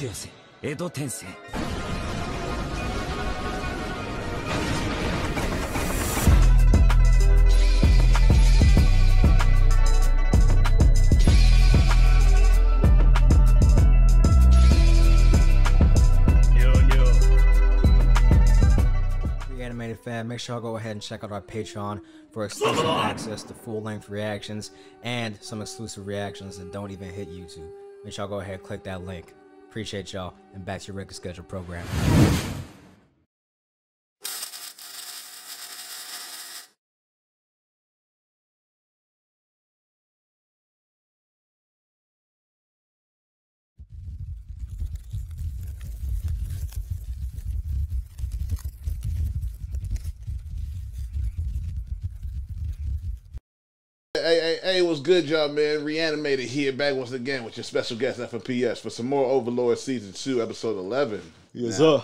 寄せ江戸天聖 Reanimated fan, make sure y'all go ahead and check out our Patreon for exclusive access to full length reactions and some exclusive reactions that don't even hit YouTube. Make sure y'all go ahead and click that link. Appreciate y'all, and back to your regular schedule program. Hey, hey, hey, what's good, y'all, man? Reanimated here, back once again with your special guest, FMPS, for some more Overlord Season 2, Episode 11. Yes, Now, sir.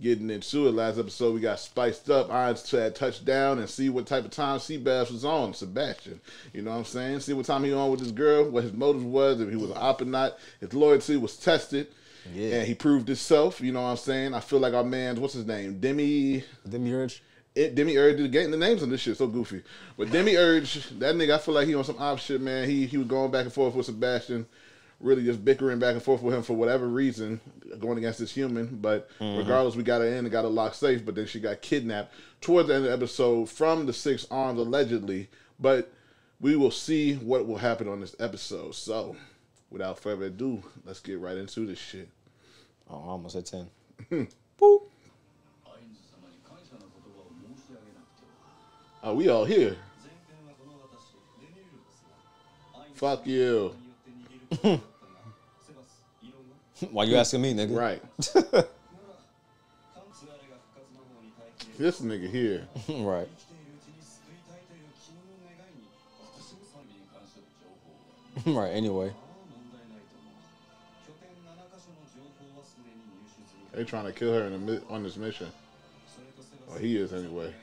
Getting into it, last episode we got spiced up, irons had touchdown, and see what type of time Sebas was on, Sebastian. You know what I'm saying? See what time he on with this girl, what his motives was, if he was an op or not. His loyalty was tested, Yeah. and he proved himself. You know what I'm saying? I feel like our man's, what's his name? Demi... Demiurge. It, Demi Urge, the, game, the names on this shit so goofy. But Demi Urge, that nigga, I feel like he on some op shit, man. He he was going back and forth with Sebastian, really just bickering back and forth with him for whatever reason, going against this human. But mm-hmm. regardless, we got her in and got her locked safe. But then she got kidnapped towards the end of the episode from the six arms allegedly. But we will see what will happen on this episode. So, without further ado, let's get right into this shit. Oh, I almost at 10. Hmm. Boop. Oh, we all here. Fuck you. Why you asking me, nigga? Right. This nigga here. right. right, anyway. They trying to kill her in the, on this mission. Well, he is anyway.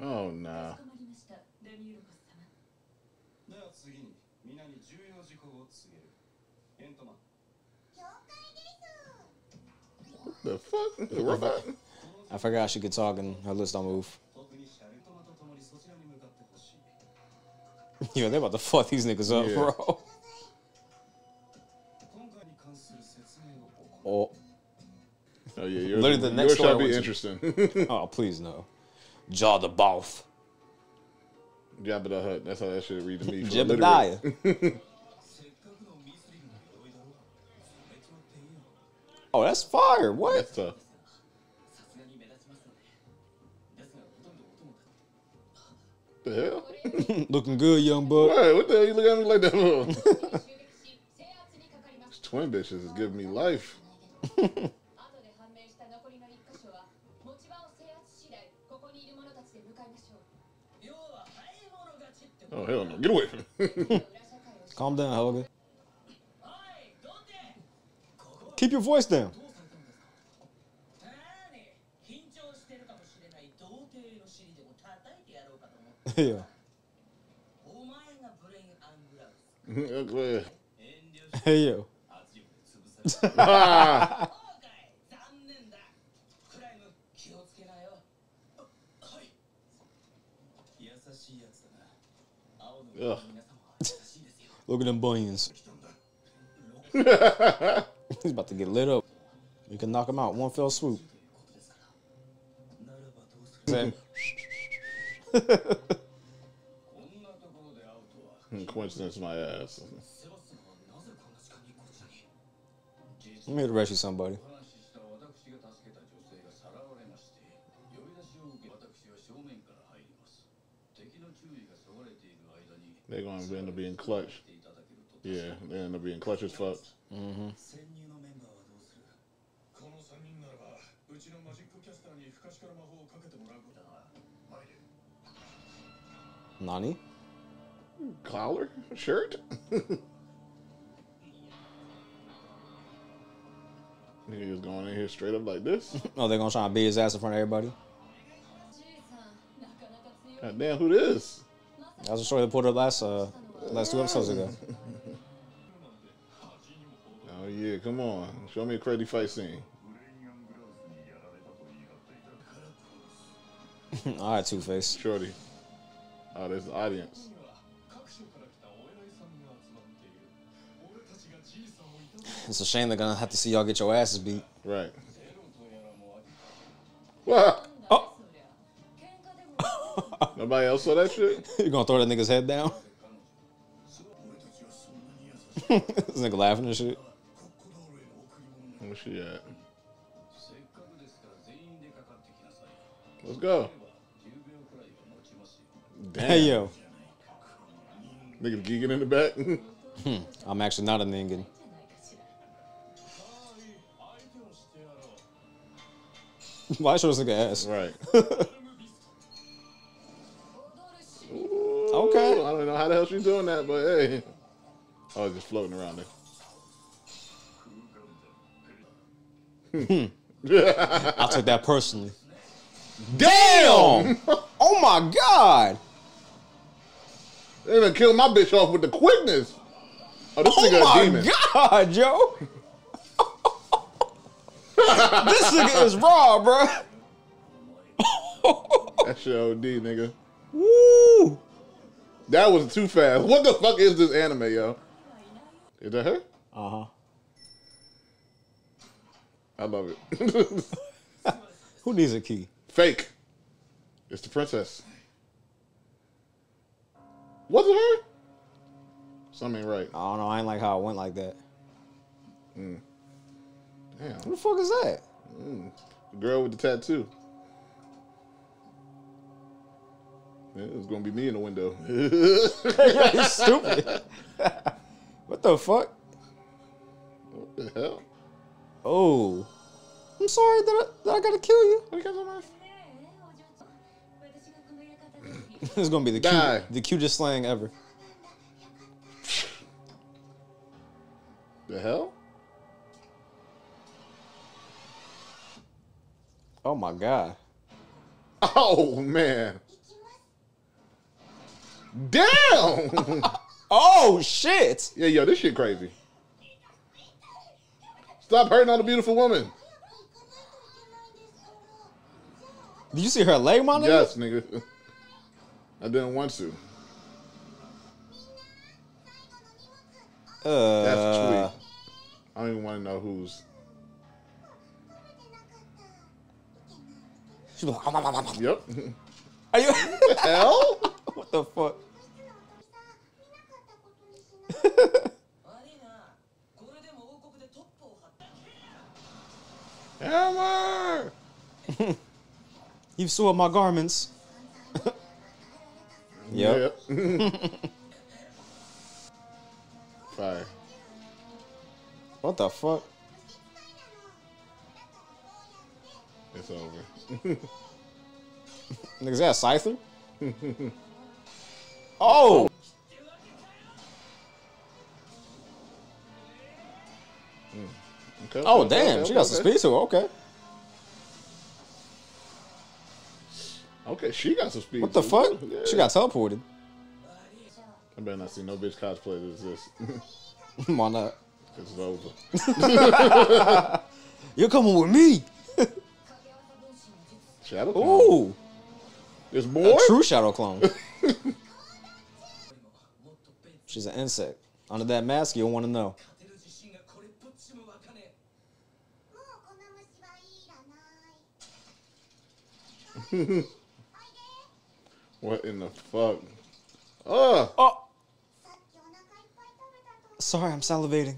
Oh nah. かまりましたデミウルゴス様では次に皆に重要事項を告げるエントマン The fuck? The robot? I forgot she could talk and her lips don't move. 特にシャルトマと共にそちらに向かってほしい Yo, they about to fuck these niggas up, Yeah. bro. 今回に関する説明を行う Oh, Oh yeah, yours, Literally the yours next shall story I be went to. interesting. oh, please no. Jaw the Boff. Jabba the Hutt. That's how that should read to me. Jebediah. oh, that's fire. What? That's tough. The hell? Looking good, young buck. All right, what the hell you looking at me like that for? twin bitches is giving me life. Oh hell no! Get away from me. Calm down, Hogan. Keep your voice down. yeah. hey yo. Ah. Ugh. Look at them bunions. He's about to get lit up. We can knock him out one fell swoop. Hmm, coincidence, my ass. Let me to you somebody. They're going to end up being clutch. Yeah, they end up being clutch as fuck. Mm-hmm. Nani? Collar? Shirt? He was going in here straight up like this. oh, they're gonna try and beat his ass in front of everybody. God damn, who this? That's was a story that pulled up last uh, last two episodes ago. oh yeah, come on, show me a crazy fight scene. All right, Two Face. Shorty. Oh, there's the audience. It's a shame they're gonna have to see y'all get your asses beat. Right. What? Nobody else saw that shit? you gonna throw that nigga's head down? this nigga laughing and shit. Where she at? Let's go. Damn. Hey, yo. Nigga geeking in the back. Hmm, I'm actually not a ningen. Why show this nigga ass? Right. Okay. I don't know how the hell she's doing that, but hey. Oh, I was just floating around there. I took that personally. Damn! oh my god! They done killed my bitch off with the quickness. Oh, this nigga a Oh my demon. god, yo! this nigga is raw, bro. That shit OD, nigga. Woo! That was too fast. What the fuck is this anime, yo? Is that her? Uh huh. I love it. Who needs a key? Fake. It's the princess. Was it her? Something ain't right. I don't know. I ain't like how it went like that. Damn. Who the fuck is that? The girl with the tattoo. Yeah, it's gonna be me in the window. He's stupid. what the fuck? What the hell? Oh. I'm sorry that I, that I gotta kill you. this is gonna be the cute, the cutest slang ever. The hell? Oh my god. Oh man. Damn! Oh shit! yeah, yo, this shit crazy. Stop hurting on a beautiful woman. Did you see her leg, my nigga? Yes, nigga. I didn't want to. Uh, That's tweet. I don't even want to know who's. She's like. Yep. Are you? hell? what the fuck? Hammer! You've soiled my garments. yep. Yep. Fire. What the fuck? It's over. Niggas, that a Scyther? oh! Okay, oh, damn. Okay, she got some speed to her. Okay. Okay, she got some speed. What the fuck? Yeah. She got teleported. I better not see no bitch cosplay that this. Why not? Because it's over. You're coming with me. Shadow clone. Ooh. There's more? A true shadow clone. She's an insect. Under that mask, you'll want to know. what in the fuck? Oh! oh! Sorry, I'm salivating.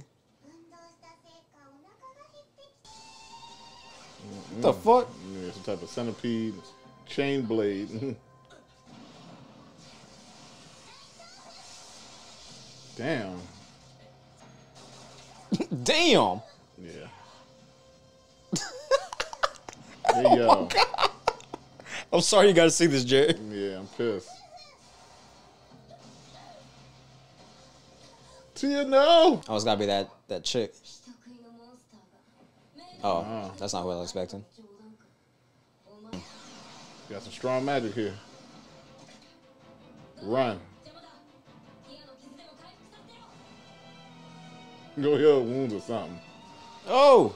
What the fuck? Yeah, some type of centipede, chain blade. Damn. Damn. Yeah. hey, oh yo. I'm sorry you got to see this, Jerry. Yeah, I'm pissed. Tia, no. Oh, I was gotta be that that chick. Oh, that's not what I was expecting. Got some strong magic here. Run. Go heal wounds or something. Oh!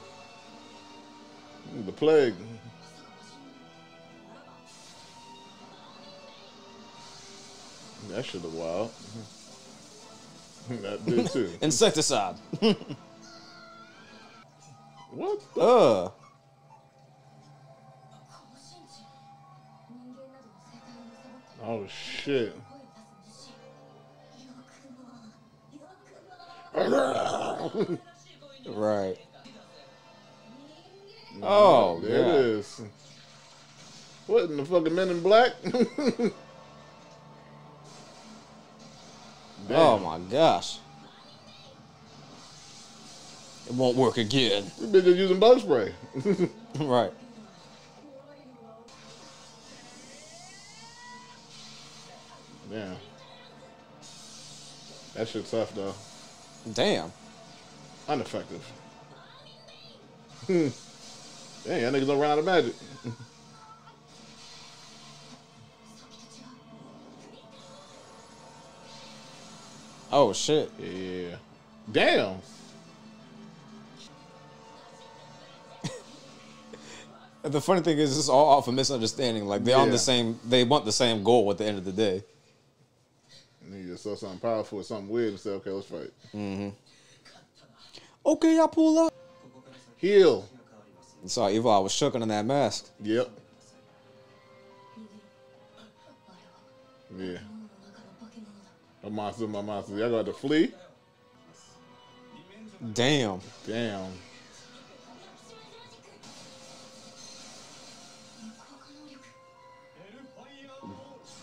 The plague. That should have wild. that did too. Insecticide. what the? Uh. Oh shit. right. Oh, there it is. What in the fucking Men in Black? Oh, Damn. Oh my gosh. It won't work again. This bitch just using bug spray. right. Damn. That shit's tough though. Damn. Ineffective. Damn, y'all niggas don't run out of magic. Oh shit. Yeah. Damn. the funny thing is, it's all off a misunderstanding. Like they're yeah. on the same. They want the same goal at the end of the day. You just saw something powerful or something weird and said, "Okay, let's fight." Mm-hmm. Okay, I pull up. Heal. You saw Evil. I was shook in that mask. Yep. Yeah. My monster, my monster. Y'all gotta to flee? Damn. Damn.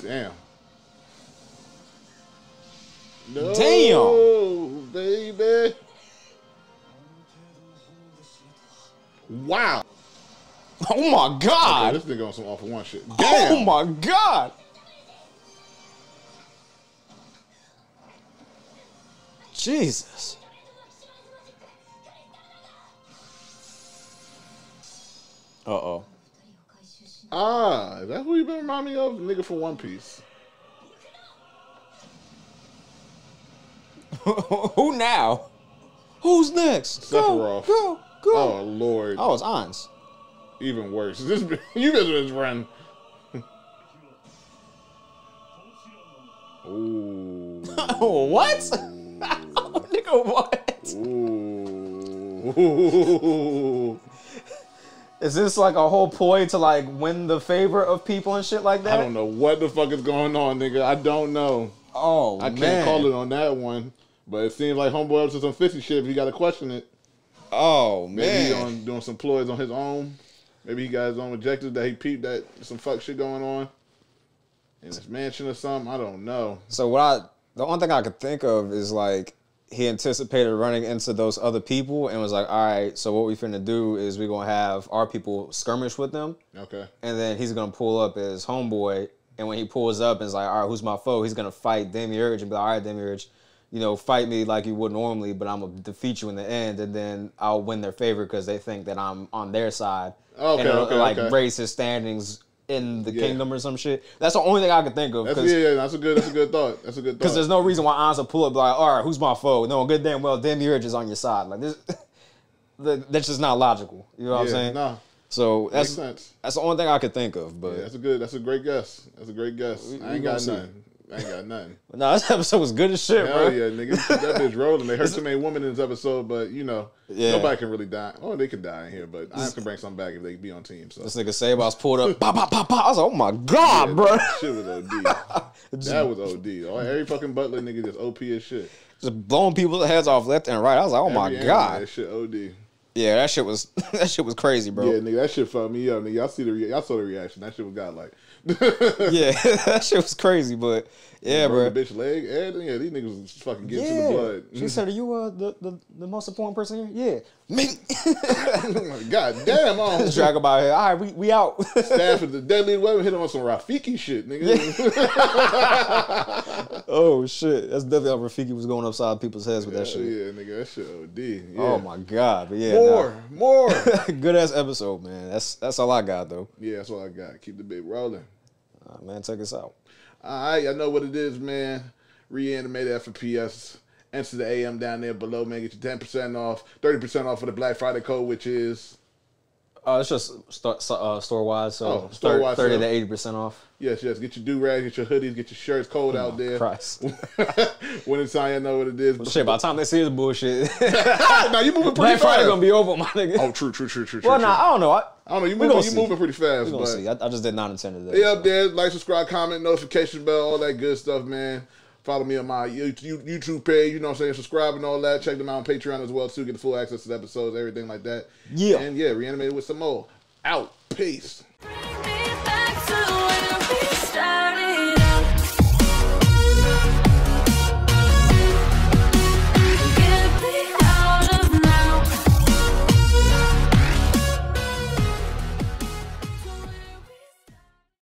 Damn. No, Damn. Baby. Wow. Oh my god. Okay, this nigga on some off one shit. Oh Damn. Oh my god. Jesus. Uh oh. Ah, is that who you been reminding me of? Nigga from One Piece. who now? Who's next? Sephiroth. Go, go, go. Oh, Lord. Oh, it's Ainz. Even worse. This You guys been run. Ooh. what? Nigga, what? Ooh. Is this like a whole ploy to like win the favor of people and shit like that? I don't know what the fuck is going on, nigga. I don't know. Oh, I can't man. call it on that one. But it seems like homeboy up to some fishy shit. If you got to question it, Oh maybe he man. on doing some ploys on his own. Maybe he got his own objectives that he peeped that some fuck shit going on in his mansion or something. I don't know. So what I the only thing I could think of is like he anticipated running into those other people and was like, all right, so what we finna do is we're gonna have our people skirmish with them, Okay. and then he's gonna pull up as homeboy, and when he pulls up and is like, all right, who's my foe? He's gonna fight Demiurge and be like, all right, Demiurge, you know, fight me like you would normally, but I'm gonna defeat you in the end, and then I'll win their favor because they think that I'm on their side. Oh, okay, and uh, okay, like okay. raise his standings in the Yeah. kingdom or some shit. That's the only thing I could think of. That's yeah, yeah, that's a good that's a good thought. That's a good thought. because there's no reason why Anza pull up like, all right, who's my foe? No, good damn well, Demiurge is on your side. Like this, that's just not logical. You know what I'm saying? Nah, So that's that's the only thing I could think of. But Yeah, that's a good that's a great guess. That's a great guess. We- I ain't got see. nothing. I ain't got nothing. no, this episode was good as shit, Hell bro. yeah, nigga. that bitch rolling. They hurt too many women in this episode, but you know, Yeah. nobody can really die. Oh, they can die in here, but I can bring something back if they be on team. So This nigga Sebas pulled up, pop, pop, pop, pop. I was like, oh my god, bro. shit was OD. that was OD. Oh, every fucking butler nigga just OP as shit. Just blowing people's heads off left and right. I was like, oh my Every anime, god. that shit OD. Yeah, that shit was that shit was crazy, bro. Yeah, nigga, that shit fucked me up. Nigga, y'all see the y'all saw the reaction. That shit was got like. yeah, that shit was crazy, but yeah, bro. bitch leg. Everything. Yeah, these niggas was fucking getting to the blood. She said, "Are you uh, the, the the most important person here?" Yeah, me. God damn, on Drag about here. All right, we we out. staff of the deadly weapon hit him on some Rafiki shit, nigga. oh shit, that's definitely how Rafiki was going upside people's heads with that shit. yeah, nigga, that shit OD. Yeah. Oh my god, but yeah, More, more. good ass episode, man. That's that's all I got though. yeah, that's all I got. Keep the bit rolling. Uh, man, check us out. All right, I know what it is, man. Reanimated FPS Enter the AM down there below, man. Get you ten percent off, thirty percent off for the Black Friday code, which is Uh, it's just st- uh, store wide, so Oh, store-wide thirty sale. to eighty percent off. yes, yes. Get your do rags, get your hoodies, get your shirts. Cold out there. Christ. when it's time, you know what it is. Shit, by the time they see this bullshit, now you moving pretty Black fast. Friday gonna be over, my nigga. oh, true, true, true, true, true. well, true. nah, I don't know. I, I don't know. You moving, you see. moving pretty fast. we gonna but see. I, I just did not intend to. Yeah, up there. Like, subscribe, comment, notification bell, all that good stuff, man. Follow me on my You- You- YouTube page, you know what I'm saying? Subscribe and all that. Check them out on Patreon as well, too. Get the full access to the episodes, everything like that. Yeah. And yeah, reanimated with some more. Out. Peace.